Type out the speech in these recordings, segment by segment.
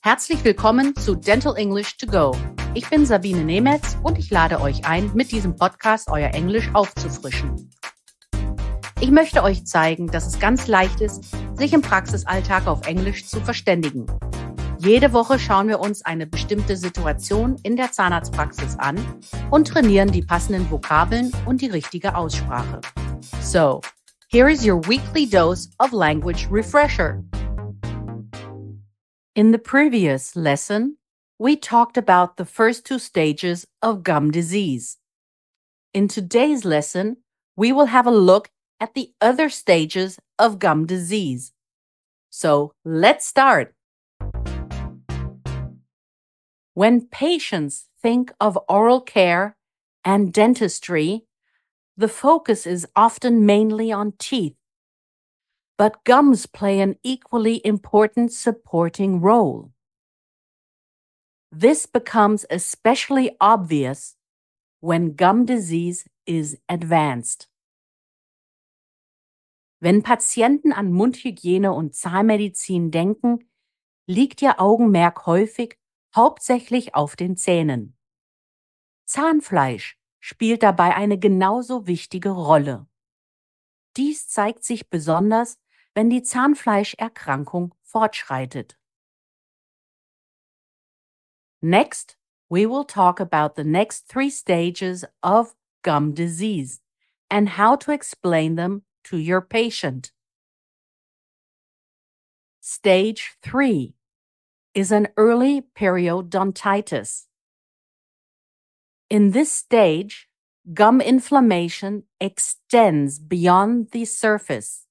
Herzlich willkommen zu Dental English to Go. Ich bin Sabine Nemetz und ich lade euch ein, mit diesem Podcast euer Englisch aufzufrischen. Ich möchte euch zeigen, dass es ganz leicht ist, sich im Praxisalltag auf Englisch zu verständigen. Jede Woche schauen wir uns eine bestimmte Situation in der Zahnarztpraxis an und trainieren die passenden Vokabeln und die richtige Aussprache. So, here is your weekly dose of language refresher. In the previous lesson, we talked about the first two stages of gum disease. In today's lesson, we will have a look at the other stages of gum disease. So let's start. When patients think of oral care and dentistry, the focus is often mainly on teeth. But gums play an equally important supporting role. This becomes especially obvious when gum disease is advanced. Wenn Patienten an Mundhygiene und Zahnmedizin denken, liegt ihr Augenmerk häufig hauptsächlich auf den Zähnen. Zahnfleisch spielt dabei eine genauso wichtige Rolle. Dies zeigt sich besonders, wenn die Zahnfleischerkrankung fortschreitet. Next, we will talk about the next three stages of gum disease and how to explain them to your patient. Stage 3 is an early periodontitis. In this stage, gum inflammation extends beyond the surface.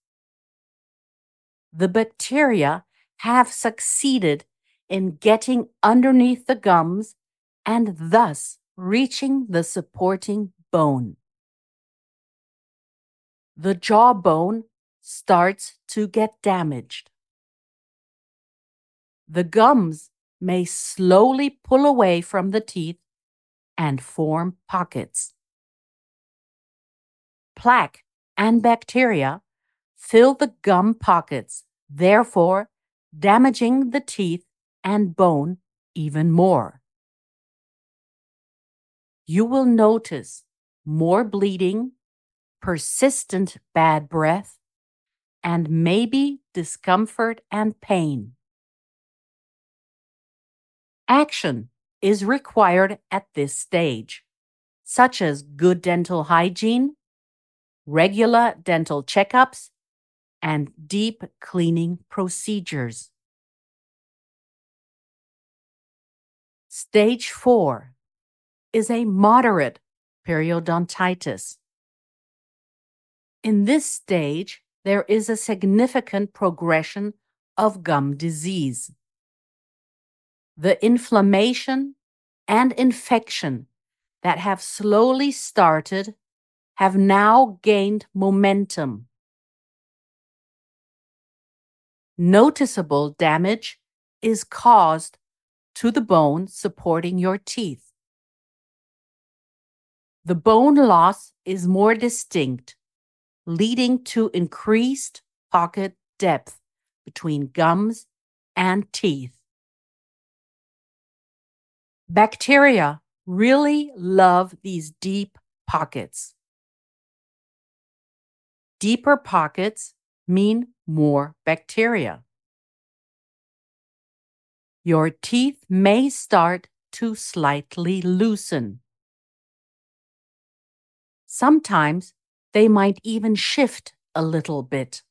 The bacteria have succeeded in getting underneath the gums and thus reaching the supporting bone the jawbone starts to get damaged. The gums may slowly pull away from the teeth and form pockets. Plaque and bacteria fill the gum pockets, therefore damaging the teeth and bone even more. You will notice more bleeding persistent bad breath, and maybe discomfort and pain. Action is required at this stage, such as good dental hygiene, regular dental checkups, and deep cleaning procedures. Stage 4 is a moderate periodontitis. In this stage, there is a significant progression of gum disease. The inflammation and infection that have slowly started have now gained momentum. Noticeable damage is caused to the bone supporting your teeth. The bone loss is more distinct leading to increased pocket depth between gums and teeth. Bacteria really love these deep pockets. Deeper pockets mean more bacteria. Your teeth may start to slightly loosen. Sometimes they might even shift a little bit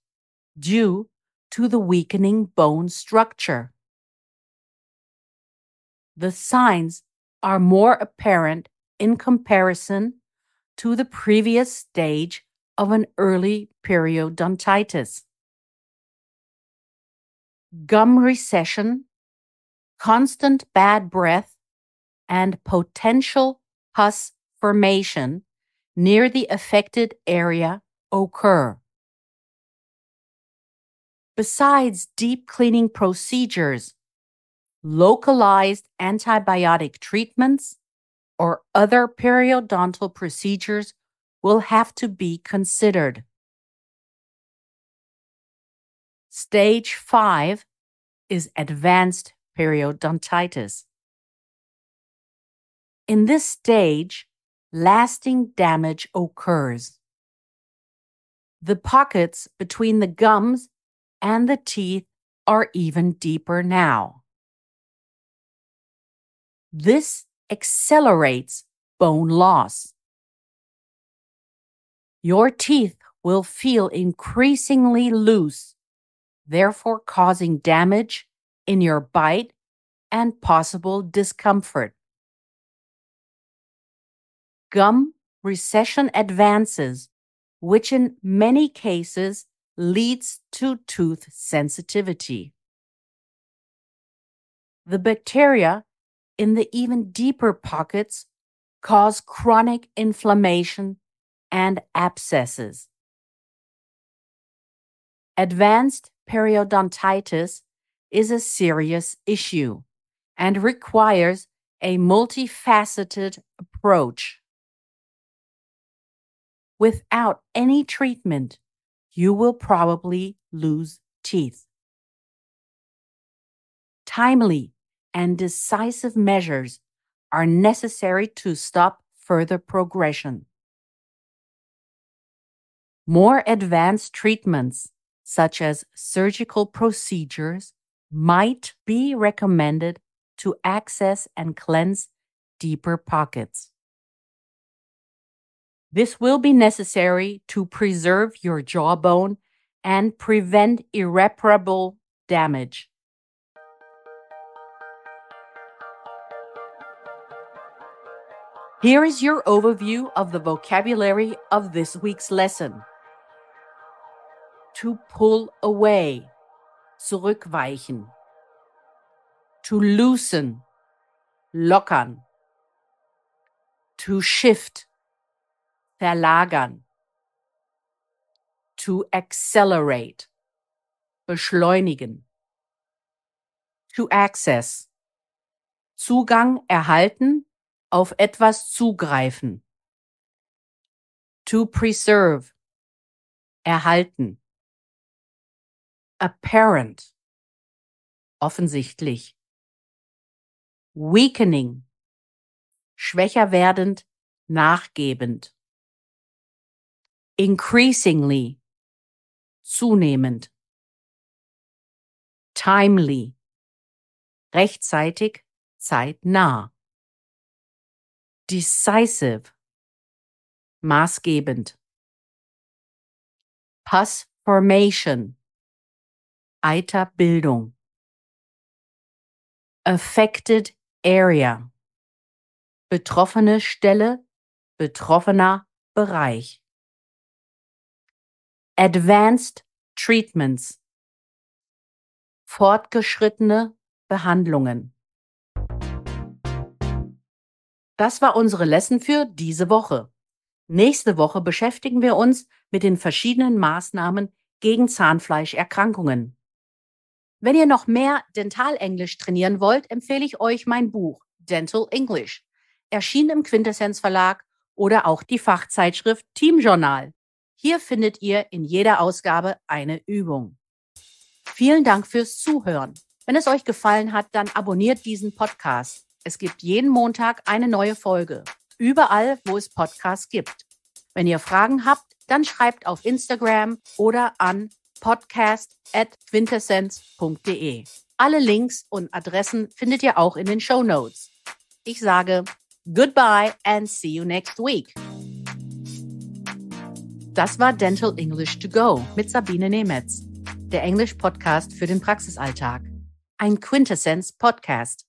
due to the weakening bone structure. The signs are more apparent in comparison to the previous stage of an early periodontitis. Gum recession, constant bad breath, and potential pus formation near the affected area occur. Besides deep cleaning procedures, localized antibiotic treatments or other periodontal procedures will have to be considered. Stage 5 is advanced periodontitis. In this stage, lasting damage occurs. The pockets between the gums and the teeth are even deeper now. This accelerates bone loss. Your teeth will feel increasingly loose, therefore causing damage in your bite and possible discomfort. Gum recession advances, which in many cases leads to tooth sensitivity. The bacteria in the even deeper pockets cause chronic inflammation and abscesses. Advanced periodontitis is a serious issue and requires a multifaceted approach. Without any treatment, you will probably lose teeth. Timely and decisive measures are necessary to stop further progression. More advanced treatments, such as surgical procedures, might be recommended to access and cleanse deeper pockets. This will be necessary to preserve your jawbone and prevent irreparable damage. Here is your overview of the vocabulary of this week's lesson. To pull away, zurückweichen. To loosen, lockern. To shift, verlagern. To accelerate, beschleunigen. To access, Zugang erhalten, auf etwas zugreifen. To preserve, erhalten. Apparent, offensichtlich. Weakening, schwächer werdend, nachgebend. Increasingly, zunehmend. Timely, rechtzeitig, zeitnah decisive, maßgebend. Pass formation, Eiterbildung. Affected area, betroffene Stelle, betroffener Bereich. Advanced Treatments, fortgeschrittene Behandlungen. Das war unsere Lesson für diese Woche. Nächste Woche beschäftigen wir uns mit den verschiedenen Maßnahmen gegen Zahnfleischerkrankungen. Wenn ihr noch mehr Dentalenglisch trainieren wollt, empfehle ich euch mein Buch Dental English, erschienen im Quintessenz Verlag oder auch die Fachzeitschrift Team Journal. Hier findet ihr in jeder Ausgabe eine Übung. Vielen Dank fürs Zuhören. Wenn es euch gefallen hat, dann abonniert diesen Podcast. Es gibt jeden Montag eine neue Folge. Überall, wo es Podcasts gibt. Wenn ihr Fragen habt, dann schreibt auf Instagram oder an podcast.quintessenz.de. Alle Links und Adressen findet ihr auch in den Show Notes. Ich sage goodbye and see you next week. Das war Dental English to Go mit Sabine Nemetz, der Englisch-Podcast für den Praxisalltag. Ein Quintessenz-Podcast.